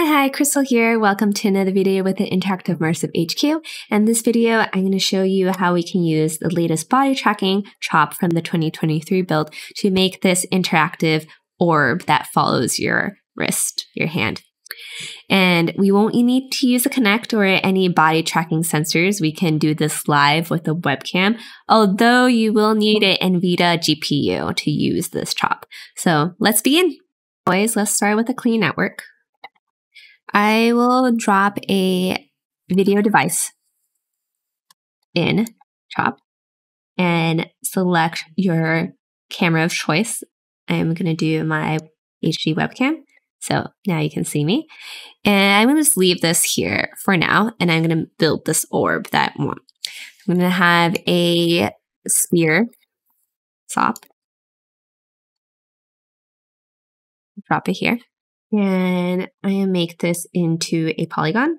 Hi, hi, Crystal here. Welcome to another video with the Interactive Immersive HQ. And this video, I'm going to show you how we can use the latest body tracking chop from the 2023 build to make this interactive orb that follows your wrist, your hand. And we won't need to use a Kinect or any body tracking sensors. We can do this live with a webcam, although you will need an NVIDIA GPU to use this chop. So let's begin. Always, let's start with a clean network. I will drop a video device in Chop and select your camera of choice. I'm going to do my HD webcam. So now you can see me. And I'm going to just leave this here for now. And I'm going to build this orb that I want. I'm going to have a sphere sop. Drop it here. And I'm make this into a polygon.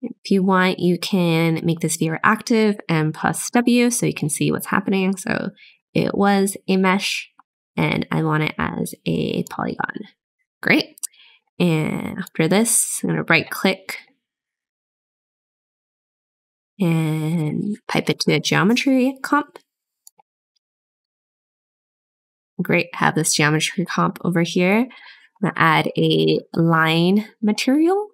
If you want, you can make this sphere active and plus W so you can see what's happening. So it was a mesh and I want it as a polygon. Great. And after this, I'm going to right click and pipe it to a geometry comp. Great, have this geometry comp over here. I'm going to add a line material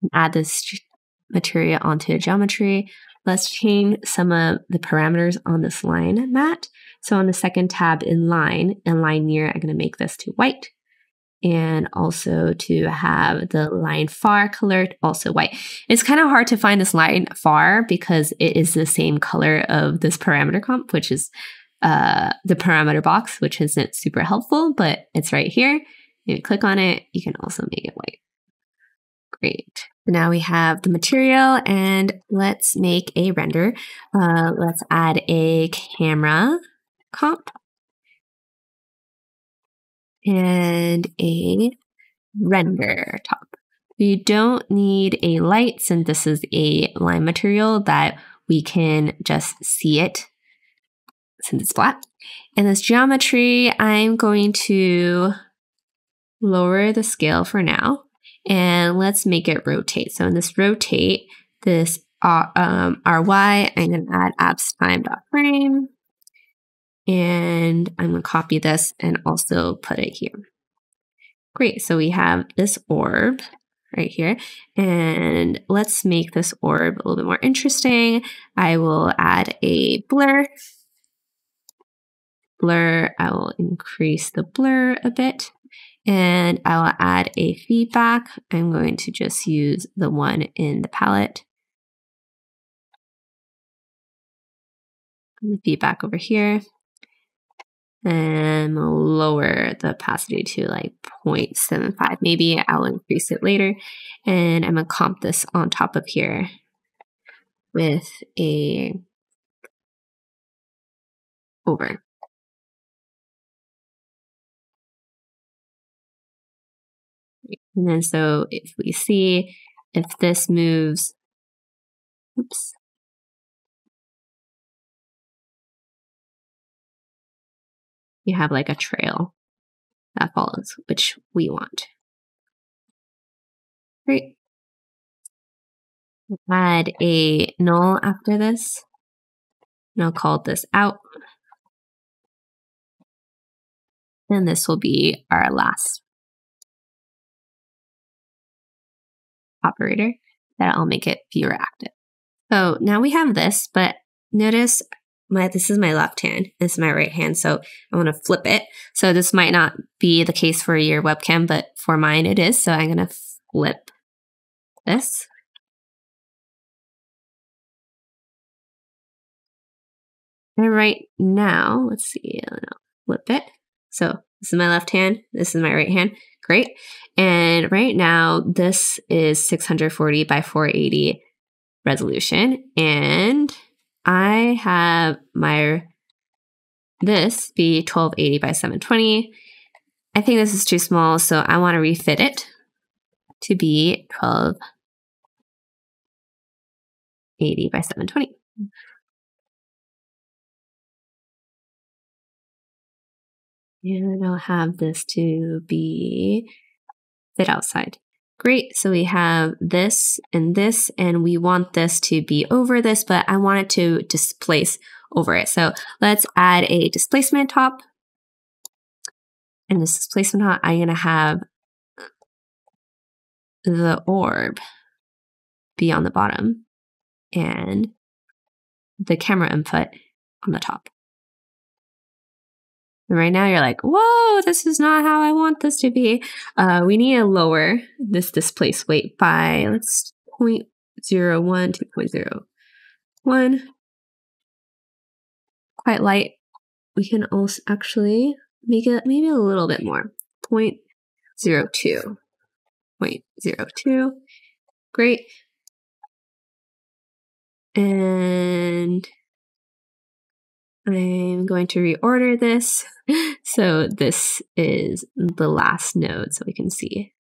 and add this material onto geometry. Let's change some of the parameters on this line mat. So on the second tab in line and line near, I'm going to make this to white and also to have the line far colored also white. It's kind of hard to find this line far because it is the same color of this parameter comp, which is uh, the parameter box, which isn't super helpful, but it's right here. You click on it, you can also make it white. Great. Now we have the material and let's make a render. Uh, let's add a camera comp and a render top. You don't need a light since this is a line material that we can just see it since it's flat. In this geometry, I'm going to lower the scale for now and let's make it rotate. So in this rotate, this uh, um, RY, I'm going to add abs time.frame and I'm going to copy this and also put it here. Great. So we have this orb right here. And let's make this orb a little bit more interesting. I will add a blur blur, I will increase the blur a bit and I will add a feedback. I'm going to just use the one in the palette. The feedback over here and lower the opacity to like 0.75. Maybe I'll increase it later. And I'm gonna comp this on top of here with a over. And then so if we see if this moves, oops, you have like a trail that follows, which we want. Great. Add a null after this. And I'll call this out. And this will be our last operator that I'll make it viewer active. So now we have this, but notice my this is my left hand, this is my right hand, so I want to flip it. So this might not be the case for your webcam, but for mine it is. So I'm going to flip this. And right now, let's see, flip it. So this is my left hand, this is my right hand. Great. And right now, this is 640 by 480 resolution. And I have my this be 1280 by 720. I think this is too small, so I want to refit it to be 1280 by 720. And I'll have this to be fit outside. Great. So we have this and this, and we want this to be over this, but I want it to displace over it. So let's add a displacement top. And this displacement top, I'm going to have the orb be on the bottom and the camera input on the top. And right now you're like, whoa, this is not how I want this to be. Uh, we need to lower this displace weight by, let's 0.01 to 0.01. Quite light. We can also actually make it maybe a little bit more. 0.02. 0.02. Great. And I'm going to reorder this. So this is the last node so we can see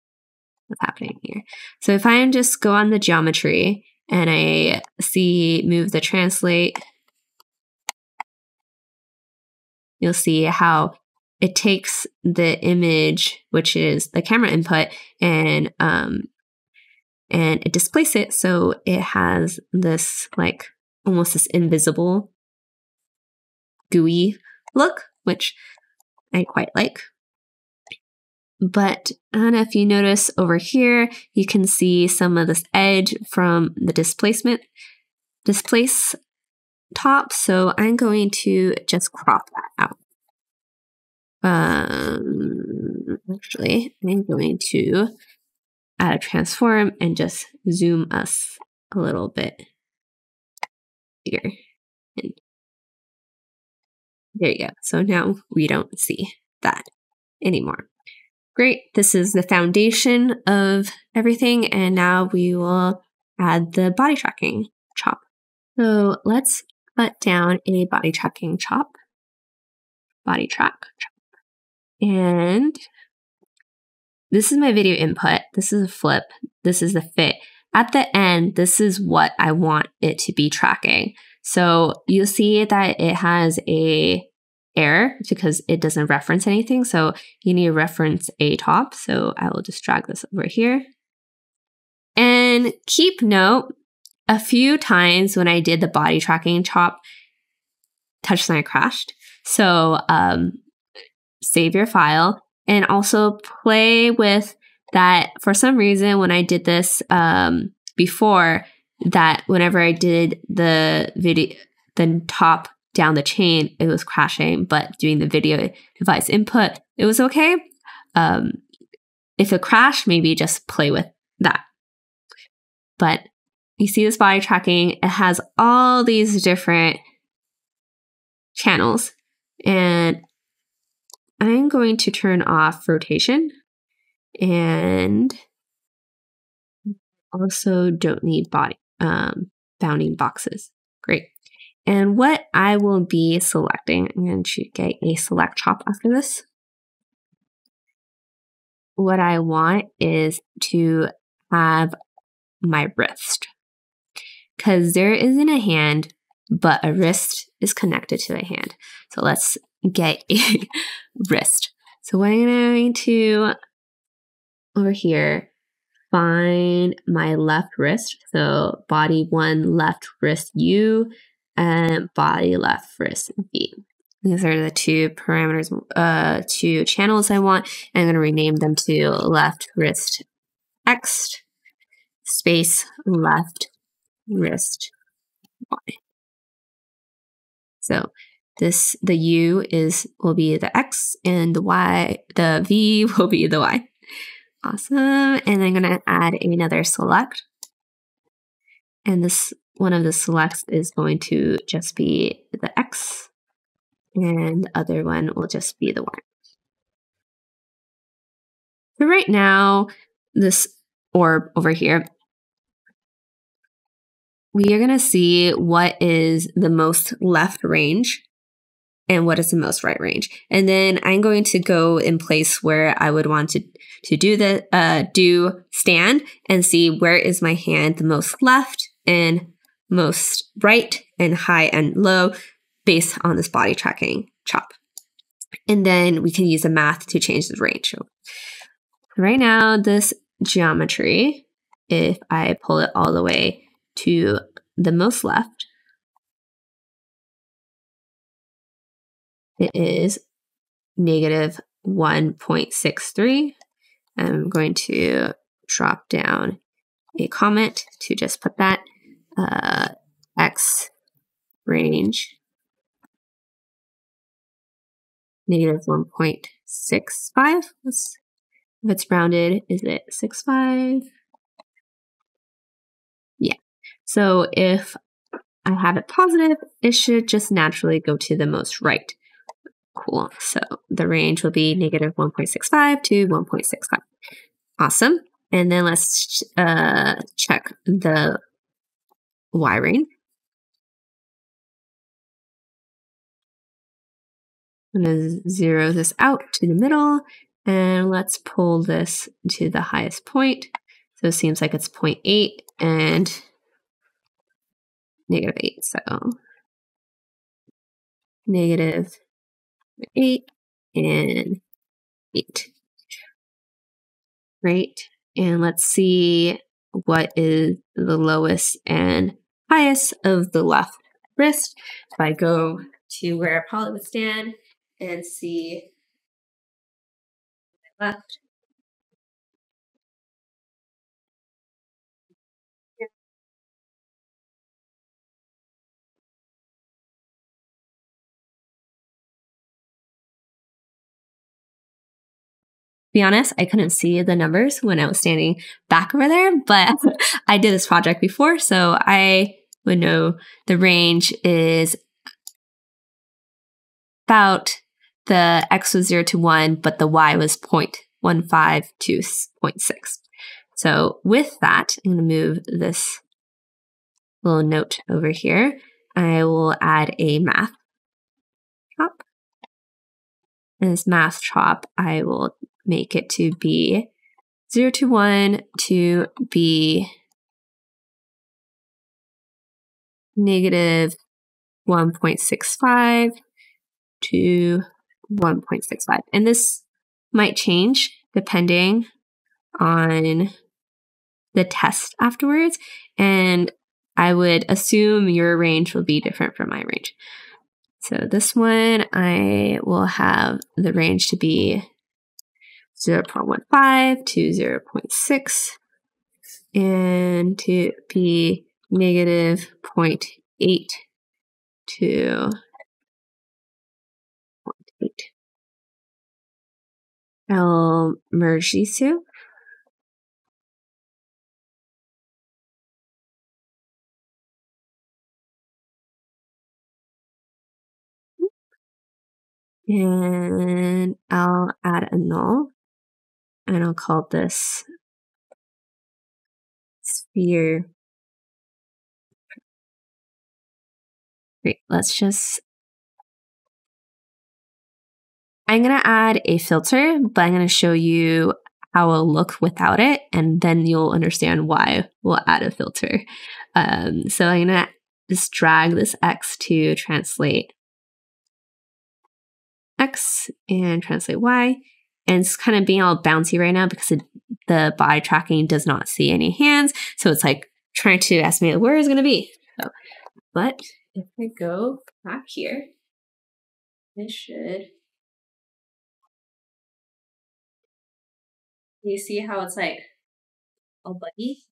what's happening here. So if I just go on the geometry and I see move the translate, you'll see how it takes the image, which is the camera input, and um, and it displaces it so it has this like almost this invisible gooey look, which I quite like. But I don't know if you notice over here, you can see some of this edge from the displacement, displace top. So I'm going to just crop that out. Um, actually, I'm going to add a transform and just zoom us a little bit here. There you go. So now we don't see that anymore. Great. This is the foundation of everything. And now we will add the body tracking chop. So let's put down a body tracking chop. Body track chop. And this is my video input. This is a flip. This is the fit. At the end, this is what I want it to be tracking. So you'll see that it has a error because it doesn't reference anything. So you need to reference a top. So I will just drag this over here. And keep note, a few times when I did the body tracking chop, TouchDesigner crashed. So um, save your file and also play with that. For some reason, when I did this um, before, that whenever I did the video, the top down the chain, it was crashing, but doing the video device input, it was okay. Um, if it crashed, maybe just play with that. But you see this body tracking, it has all these different channels. And I'm going to turn off rotation and also don't need body um, bounding boxes. Great. And what I will be selecting, I'm going to get a select chop after this. What I want is to have my wrist because there isn't a hand, but a wrist is connected to a hand. So let's get a wrist. So I'm going to over here find my left wrist. So body one left wrist U and body left wrist V. These are the two parameters, uh, two channels I want. I'm going to rename them to left wrist X space left wrist Y. So this the U is will be the X and the Y the V will be the Y. Awesome. And I'm gonna add another select. And this one of the selects is going to just be the X and the other one will just be the Y. So right now, this orb over here, we are going to see what is the most left range and what is the most right range. And then I'm going to go in place where I would want to, to do the, uh, do stand and see where is my hand the most left and most right and high and low based on this body tracking chop. And then we can use the math to change the range. Right now, this geometry, if I pull it all the way to the most left, it is negative 1.63. I'm going to drop down a comment to just put that uh, x range negative 1.65. Let's, if it's rounded, is it 65? Yeah. So if I have it positive, it should just naturally go to the most right. Cool. So the range will be negative 1.65 to 1.65. Awesome. And then let's uh, check the y range. I'm going to zero this out to the middle and let's pull this to the highest point. So it seems like it's 0.8 and negative 8. So negative 8 and 8. Great. And let's see what is the lowest and highest of the left wrist. If I go to where Polly would stand and see left. Be honest, I couldn't see the numbers when I was standing back over there, but I did this project before, so I would know the range is about the x was 0 to 1, but the y was 0.15 to 0.6. So with that, I'm going to move this little note over here. I will add a math chop. And this math chop, I will make it to be 0 to 1 to be negative 1.65 to 1.65. And this might change depending on the test afterwards. And I would assume your range will be different from my range. So this one, I will have the range to be 0.15 to 0.6 and to be negative 0.8 to 0.8. I'll merge these two. And I'll add a null and I'll call this sphere. Great, let's just I'm going to add a filter, but I'm going to show you how it'll look without it, and then you'll understand why we'll add a filter. Um, so I'm going to just drag this X to translate X and translate Y. And it's kind of being all bouncy right now because it, the body tracking does not see any hands. So it's like trying to estimate where it's going to be. So, but if I go back here, it should You see how it's like a buddy?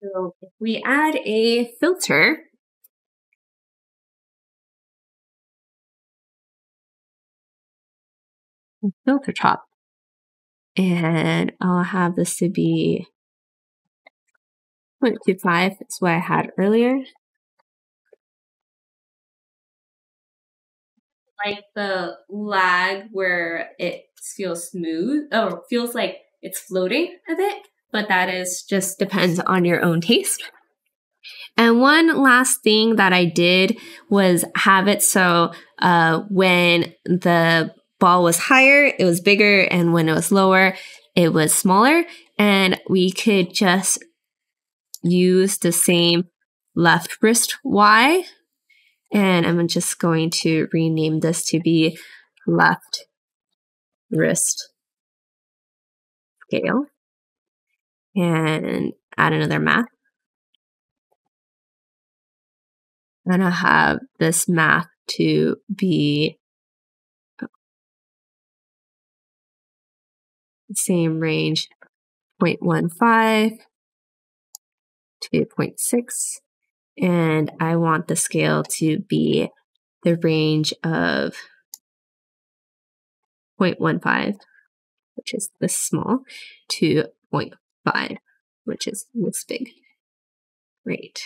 So if we add a filter, filter top, and I'll have this to be 0.25, that's what I had earlier. like the lag where it feels smooth or feels like it's floating a bit, but that is just depends on your own taste. And one last thing that I did was have it so uh, when the ball was higher, it was bigger, and when it was lower, it was smaller. And we could just use the same left wrist Y And I'm just going to rename this to be left wrist scale and add another math. And I have this math to be same range 0.15 to 0.6 and I want the scale to be the range of 0.15 which is this small to 0.5 which is this big. Great.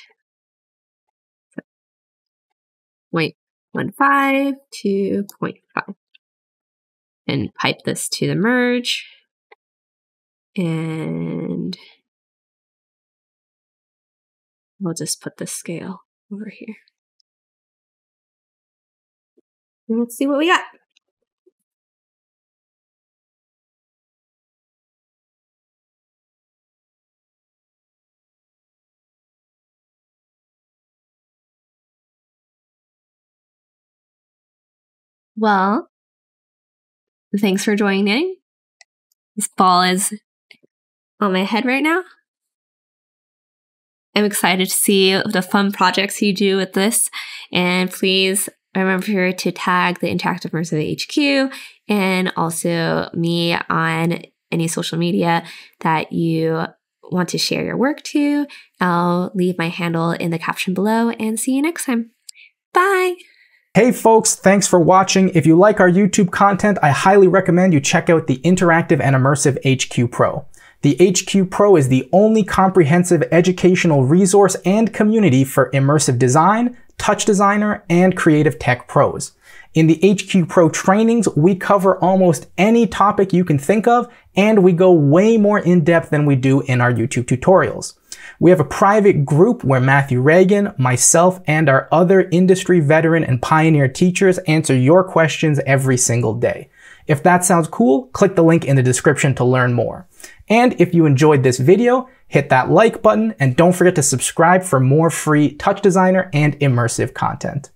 So 0.15 to 0.5 and pipe this to the merge and we'll just put the scale over here. And let's see what we got. Well, thanks for joining. This ball is on my head right now. I'm excited to see the fun projects you do with this. And please remember to tag the Interactive Immersive HQ and also me on any social media that you want to share your work to. I'll leave my handle in the caption below and see you next time. Bye. Hey folks, thanks for watching. If you like our YouTube content, I highly recommend you check out the Interactive and Immersive HQ Pro. The HQ Pro is the only comprehensive educational resource and community for immersive design, TouchDesigner, and creative tech pros. In the HQ Pro trainings, we cover almost any topic you can think of, and we go way more in depth than we do in our YouTube tutorials. We have a private group where Matthew Ragan, myself, and our other industry veteran and pioneer teachers answer your questions every single day. If that sounds cool, click the link in the description to learn more. And if you enjoyed this video, hit that like button and don't forget to subscribe for more free TouchDesigner and immersive content.